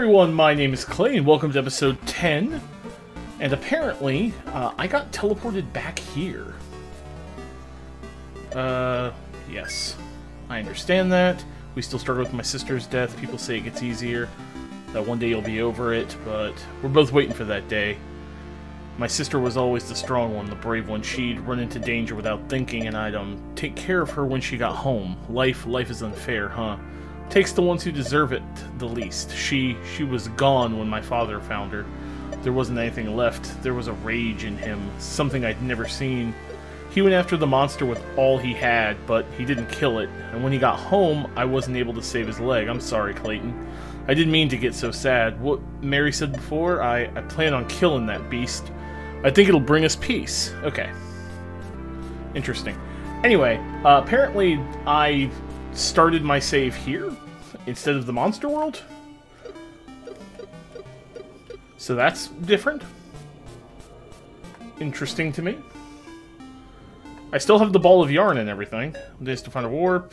everyone, my name is Clay, and welcome to episode 10. And apparently, uh, I got teleported back here. Uh, yes. I understand that. We still struggle with my sister's death. People say it gets easier. That one day you'll be over it, but we're both waiting for that day. My sister was always the strong one, the brave one. She'd run into danger without thinking, and I'd um take care of her when she got home. Life, life is unfair, huh? Takes the ones who deserve it the least. She, she was gone when my father found her. There wasn't anything left. There was a rage in him, something I'd never seen. He went after the monster with all he had, but he didn't kill it. And when he got home, I wasn't able to save his leg. I'm sorry, Clayton. I didn't mean to get so sad. What Mary said before, I, I plan on killing that beast. I think it'll bring us peace. Okay. Interesting. Anyway, uh, apparently I started my save here instead of the monster world. So that's different. Interesting to me. I still have the ball of yarn and everything. Days to find a warp.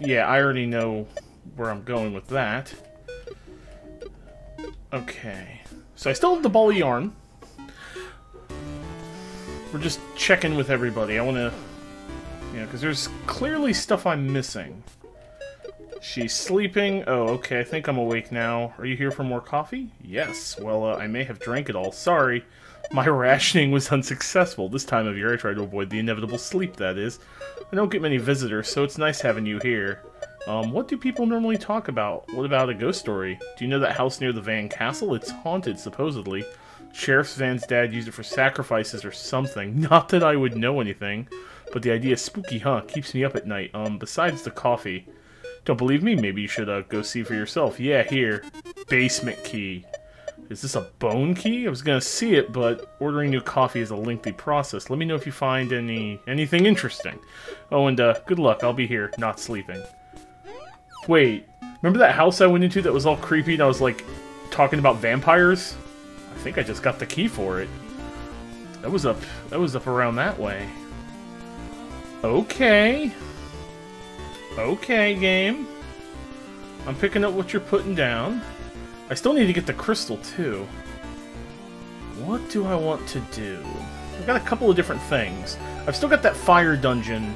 Yeah, I already know where I'm going with that. Okay. So I still have the ball of yarn. We're just checking with everybody. I want to... You know, because there's clearly stuff I'm missing. She's sleeping. Oh, okay, I think I'm awake now. Are you here for more coffee? Yes. Well, uh, I may have drank it all. Sorry. My rationing was unsuccessful. This time of year I try to avoid the inevitable sleep, that is. I don't get many visitors, so it's nice having you here. Um, what do people normally talk about? What about a ghost story? Do you know that house near the Van Castle? It's haunted, supposedly. Sheriff's Van's dad used it for sacrifices or something. Not that I would know anything. But the idea is spooky, huh? Keeps me up at night. Um, besides the coffee. Don't believe me? Maybe you should uh, go see for yourself. Yeah, here. Basement key. Is this a bone key? I was gonna see it, but ordering new coffee is a lengthy process. Let me know if you find any anything interesting. Oh, and uh, good luck. I'll be here, not sleeping. Wait, remember that house I went into that was all creepy and I was like talking about vampires? I think I just got the key for it. That was up. That was up around that way. Okay. Okay, game. I'm picking up what you're putting down. I still need to get the crystal, too. What do I want to do? I've got a couple of different things. I've still got that fire dungeon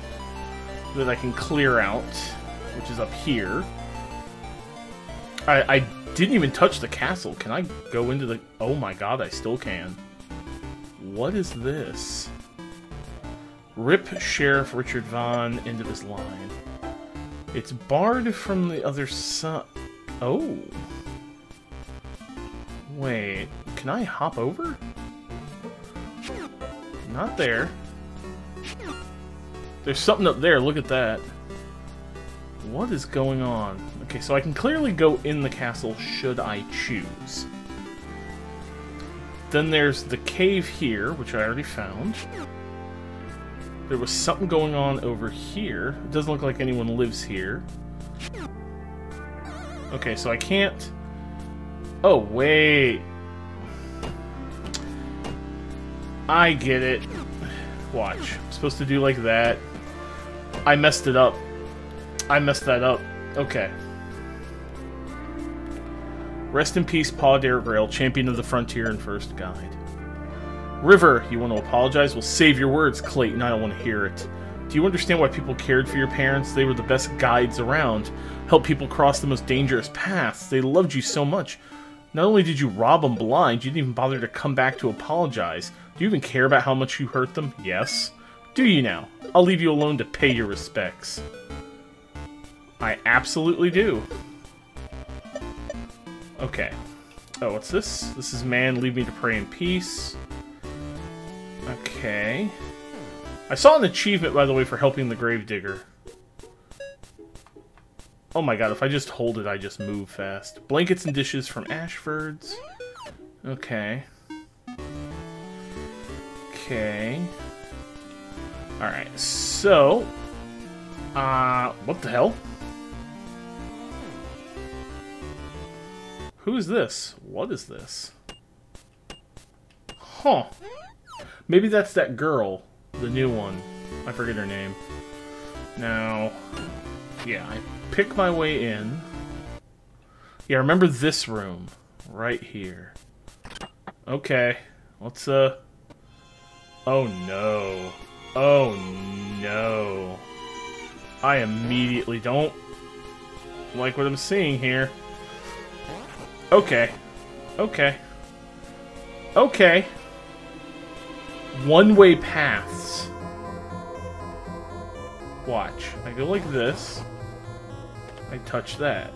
that I can clear out, which is up here. I, I didn't even touch the castle. Can I go into the... Oh my god, I still can. What is this? Rip Sheriff Richard Vaughn into his line. It's barred from the other side. Oh. Wait, can I hop over? Not there. There's something up there, look at that. What is going on? Okay, so I can clearly go in the castle should I choose. Then there's the cave here, which I already found. There was something going on over here. It doesn't look like anyone lives here. Okay, so I can't... Oh, wait. I get it. Watch. I'm supposed to do like that. I messed it up. I messed that up. Okay. Rest in peace, Paul Grail, champion of the frontier and first guide. River, you want to apologize? Well, save your words, Clayton. I don't want to hear it. Do you understand why people cared for your parents? They were the best guides around. Helped people cross the most dangerous paths. They loved you so much. Not only did you rob them blind, you didn't even bother to come back to apologize. Do you even care about how much you hurt them? Yes. Do you now? I'll leave you alone to pay your respects. I absolutely do. Okay. Oh, what's this? This is man, leave me to pray in peace. Okay. I saw an achievement, by the way, for helping the gravedigger. Oh my god, if I just hold it, I just move fast. Blankets and dishes from Ashford's. Okay. Okay. Alright, so... Uh, what the hell? Who is this? What is this? Huh. Maybe that's that girl, the new one. I forget her name. Now, yeah, I pick my way in. Yeah, remember this room. Right here. Okay. Let's, uh... Oh, no. Oh, no. I immediately don't like what I'm seeing here. Okay. Okay. Okay. One-way paths. Watch. I go like this. I touch that.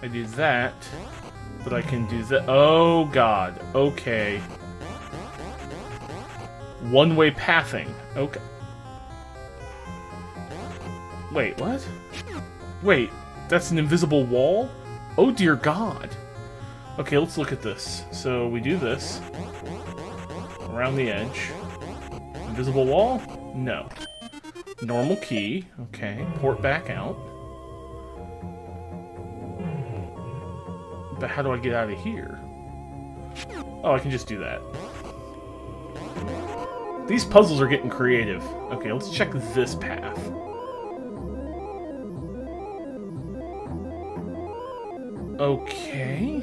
I do that, but I can do that. Oh god. Okay. One-way pathing. Okay. Wait, what? Wait, that's an invisible wall? Oh dear god. Okay, let's look at this. So we do this. Around the edge. Invisible wall? No. Normal key. Okay, port back out. But how do I get out of here? Oh, I can just do that. These puzzles are getting creative. Okay, let's check this path. Okay.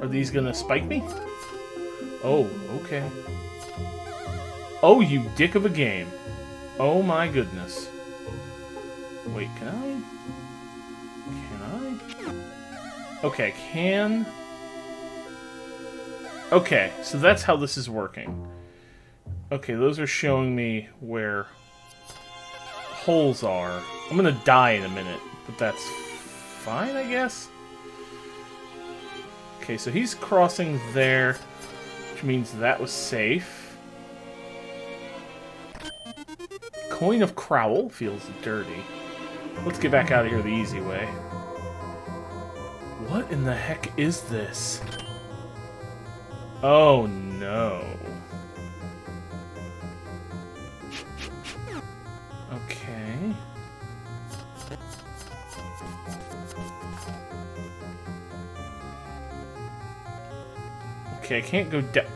Are these gonna spike me? Oh, okay. Oh, you dick of a game. Oh my goodness. Wait, can I? Can I? Okay, can... Okay, so that's how this is working. Okay, those are showing me where holes are. I'm gonna die in a minute, but that's fine, I guess? Okay, so he's crossing there, which means that was safe. Coin of Crowl feels dirty. Let's get back out of here the easy way. What in the heck is this? Oh no. Okay, I can't go down.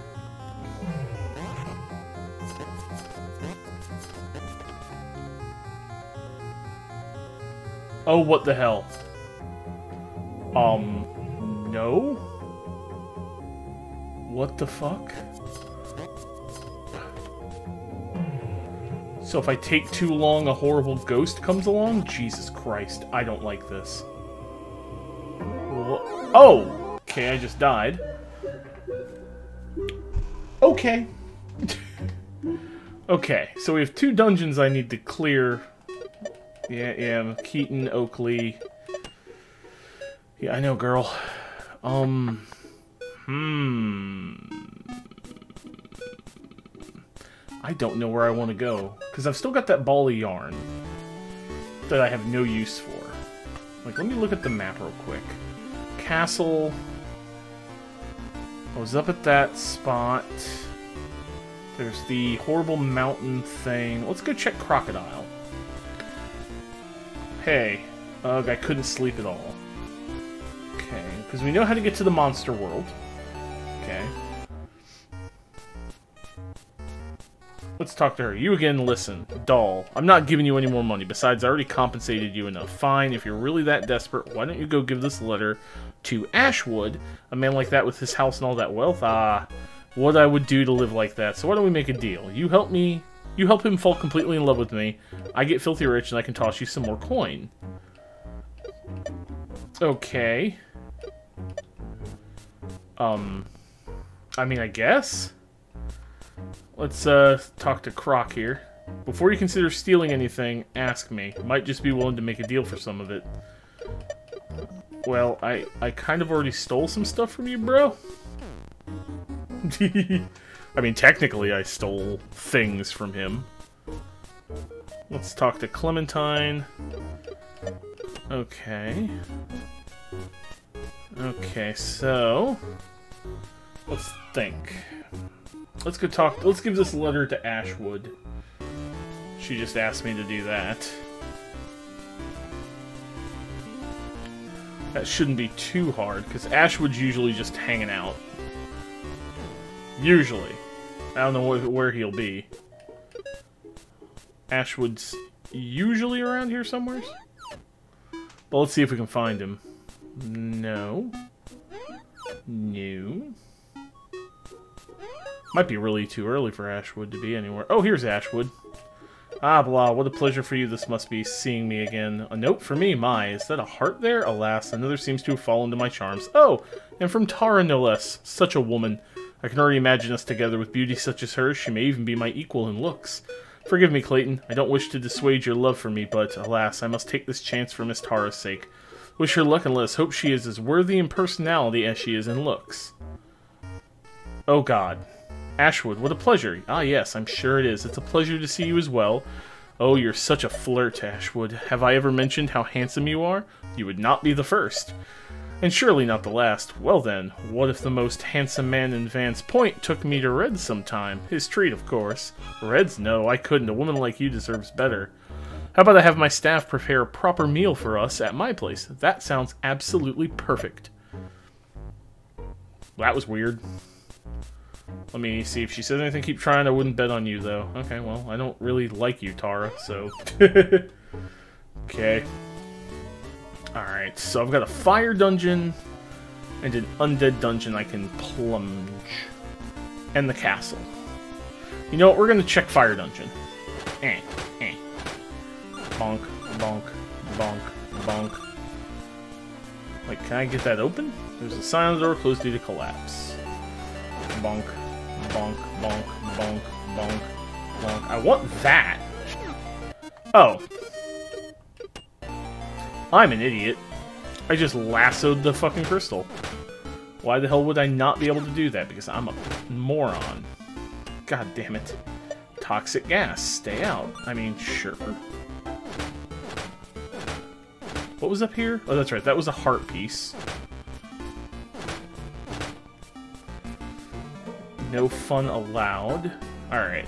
Oh, what the hell? Um, no? What the fuck? So if I take too long, a horrible ghost comes along? Jesus Christ, I don't like this. Oh! Okay, I just died. Okay. okay, so we have two dungeons I need to clear. Yeah, yeah, Keaton, Oakley. Yeah, I know, girl. Um... Hmm... I don't know where I want to go. Because I've still got that ball of yarn that I have no use for. Like, let me look at the map real quick. Castle... I was up at that spot. There's the horrible mountain thing. Let's go check Crocodile. Hey. Ugh, I couldn't sleep at all. Okay, because we know how to get to the monster world. Okay. Let's talk to her. You again, listen. Doll, I'm not giving you any more money. Besides, I already compensated you enough. Fine, if you're really that desperate, why don't you go give this letter to Ashwood? A man like that with his house and all that wealth? Ah, what I would do to live like that. So why don't we make a deal? You help me... You help him fall completely in love with me. I get filthy rich and I can toss you some more coin. Okay. Um... I mean, I guess? Let's uh, talk to Croc here. Before you consider stealing anything, ask me. Might just be willing to make a deal for some of it. Well, I, I kind of already stole some stuff from you, bro. I mean, technically I stole things from him. Let's talk to Clementine. Okay. Okay, so... Let's think. Let's go talk. Let's give this letter to Ashwood. She just asked me to do that. That shouldn't be too hard, because Ashwood's usually just hanging out. Usually. I don't know wh where he'll be. Ashwood's usually around here somewhere. But let's see if we can find him. No. No. Might be really too early for Ashwood to be anywhere. Oh, here's Ashwood. Ah, blah, what a pleasure for you this must be, seeing me again. A note for me, my. Is that a heart there? Alas, another seems to have fallen to my charms. Oh, and from Tara, no less. Such a woman. I can already imagine us together with beauty such as hers. She may even be my equal in looks. Forgive me, Clayton. I don't wish to dissuade your love for me, but, alas, I must take this chance for Miss Tara's sake. Wish her luck and let us hope she is as worthy in personality as she is in looks. Oh god. Ashwood, what a pleasure. Ah yes, I'm sure it is. It's a pleasure to see you as well. Oh, you're such a flirt, Ashwood. Have I ever mentioned how handsome you are? You would not be the first. And surely not the last. Well then, what if the most handsome man in Vance Point took me to Red's sometime? His treat, of course. Red's? No, I couldn't. A woman like you deserves better. How about I have my staff prepare a proper meal for us at my place? That sounds absolutely perfect. That was weird. Let me see if she says anything. Keep trying. I wouldn't bet on you, though. Okay, well, I don't really like you, Tara, so... okay. Alright, so I've got a fire dungeon and an undead dungeon I can plunge. And the castle. You know what? We're going to check fire dungeon. Eh, eh. Bonk, bonk, bonk, bonk. Like, can I get that open? There's a sign on the door closed due to collapse. Bonk, bonk, bonk, bonk, bonk, bonk. I want that! Oh. I'm an idiot. I just lassoed the fucking crystal. Why the hell would I not be able to do that? Because I'm a moron. God damn it. Toxic gas. Stay out. I mean, sure. What was up here? Oh, that's right. That was a heart piece. No fun allowed. Alright.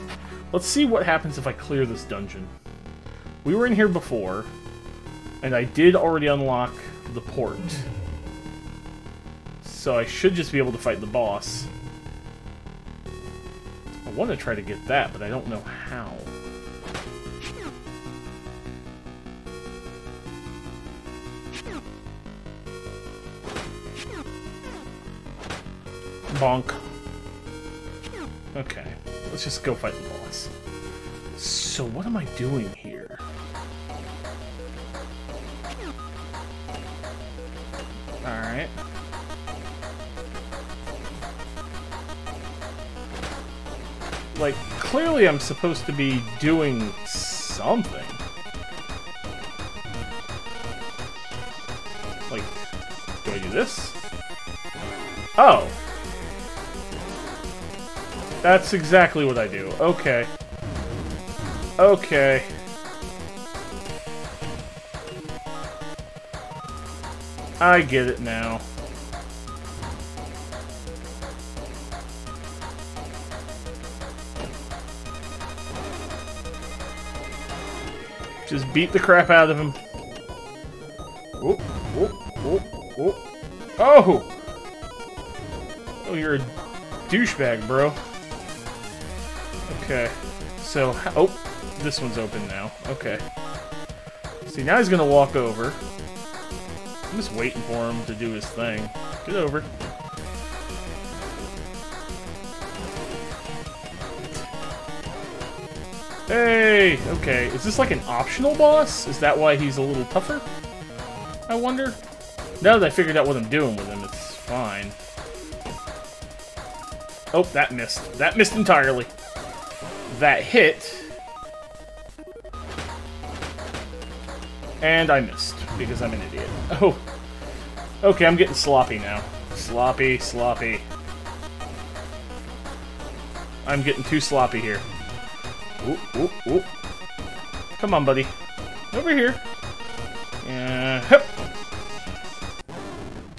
Let's see what happens if I clear this dungeon. We were in here before, and I did already unlock the port. So I should just be able to fight the boss. I want to try to get that, but I don't know how. Bonk. Okay, let's just go fight the boss. So what am I doing here? Alright. Like, clearly I'm supposed to be doing something. Like, do I do this? Oh! That's exactly what I do. Okay. Okay. I get it now. Just beat the crap out of him. Whoop, whoop, whoop, whoop. Oh! Oh, you're a douchebag, bro. Okay. So, oh, this one's open now. Okay. See, now he's gonna walk over. I'm just waiting for him to do his thing. Get over. Hey! Okay, is this like an optional boss? Is that why he's a little tougher? I wonder? Now that I figured out what I'm doing with him, it's fine. Oh, that missed. That missed entirely that hit. And I missed, because I'm an idiot. Oh. Okay, I'm getting sloppy now. Sloppy, sloppy. I'm getting too sloppy here. Oop, oop, oop. Come on, buddy. Over here. Uh.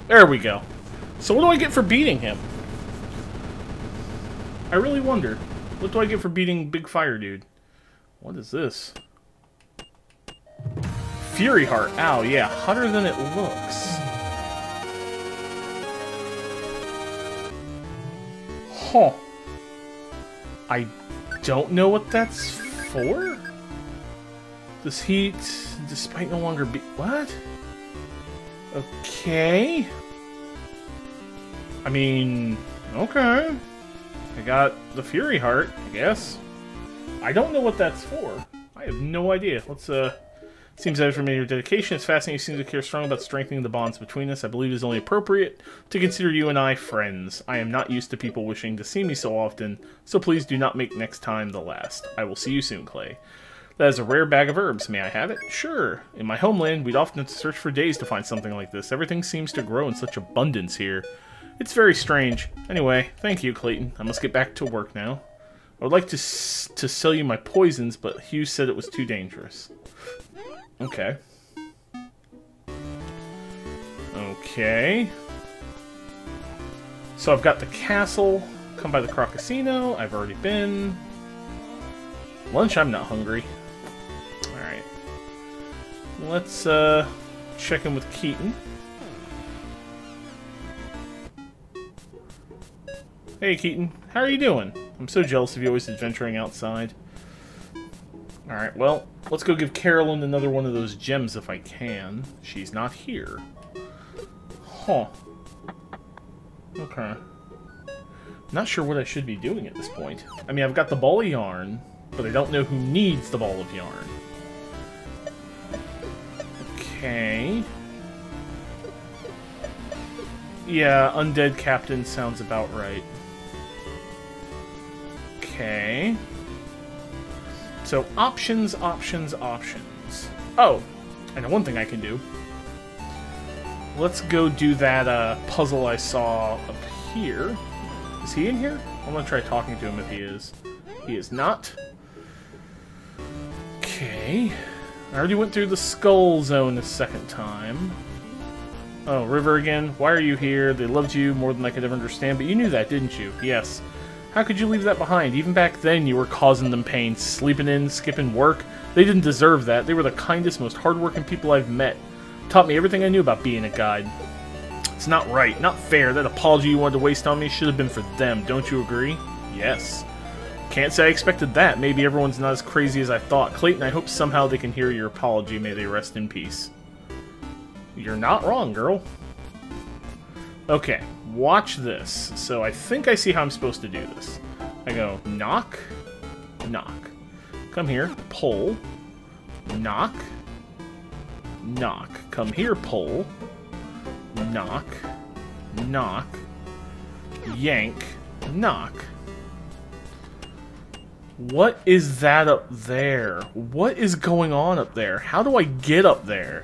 There we go. So what do I get for beating him? I really wonder. What do I get for beating Big Fire Dude? What is this? Fury Heart. Ow, yeah, hotter than it looks. Huh. I don't know what that's for. This heat, despite no longer be... What? Okay. I mean, okay. I got the Fury Heart, I guess. I don't know what that's for. I have no idea. Let's, uh... Seems that from your dedication, it's fascinating you seem to care strongly about strengthening the bonds between us. I believe it is only appropriate to consider you and I friends. I am not used to people wishing to see me so often, so please do not make next time the last. I will see you soon, Clay. That is a rare bag of herbs. May I have it? Sure. In my homeland, we'd often search for days to find something like this. Everything seems to grow in such abundance here. It's very strange. Anyway, thank you, Clayton. I must get back to work now. I would like to to sell you my poisons, but Hugh said it was too dangerous. Okay. Okay. So I've got the castle. Come by the Croc Casino. I've already been. Lunch, I'm not hungry. Alright. Let's uh, check in with Keaton. Hey, Keaton. How are you doing? I'm so jealous of you always adventuring outside. Alright, well, let's go give Carolyn another one of those gems if I can. She's not here. Huh. Okay. Not sure what I should be doing at this point. I mean, I've got the ball of yarn, but I don't know who needs the ball of yarn. Okay. Yeah, Undead Captain sounds about right. Okay. So options, options, options. Oh, I know one thing I can do. Let's go do that uh, puzzle I saw up here. Is he in here? I'm gonna try talking to him if he is. He is not. Okay. I already went through the skull zone a second time. Oh, River again. Why are you here? They loved you more than I could ever understand, but you knew that, didn't you? Yes. How could you leave that behind? Even back then, you were causing them pain, sleeping in, skipping work. They didn't deserve that. They were the kindest, most hardworking people I've met. Taught me everything I knew about being a guide. It's not right, not fair. That apology you wanted to waste on me should have been for them. Don't you agree? Yes. Can't say I expected that. Maybe everyone's not as crazy as I thought. Clayton, I hope somehow they can hear your apology. May they rest in peace. You're not wrong, girl. Okay, watch this. So I think I see how I'm supposed to do this. I go knock, knock. Come here, pull, knock, knock. Come here, pull, knock, knock, yank, knock. What is that up there? What is going on up there? How do I get up there?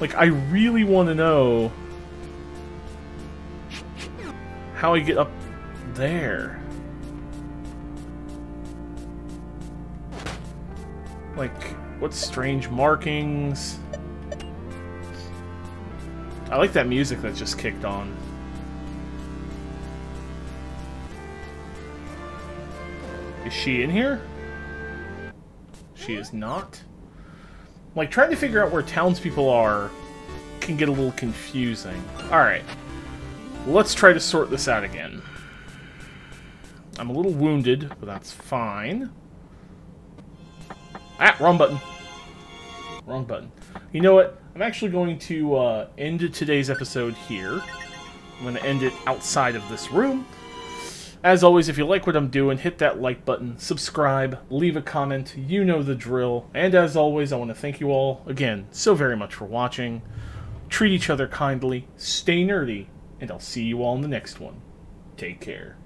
Like, I really want to know how I get up there. Like, what strange markings? I like that music that just kicked on. Is she in here? She is not. Like, trying to figure out where townspeople are can get a little confusing. Alright. Let's try to sort this out again. I'm a little wounded, but that's fine. Ah, wrong button. Wrong button. You know what? I'm actually going to uh, end today's episode here. I'm going to end it outside of this room. As always, if you like what I'm doing, hit that like button, subscribe, leave a comment, you know the drill. And as always, I want to thank you all, again, so very much for watching. Treat each other kindly, stay nerdy, and I'll see you all in the next one. Take care.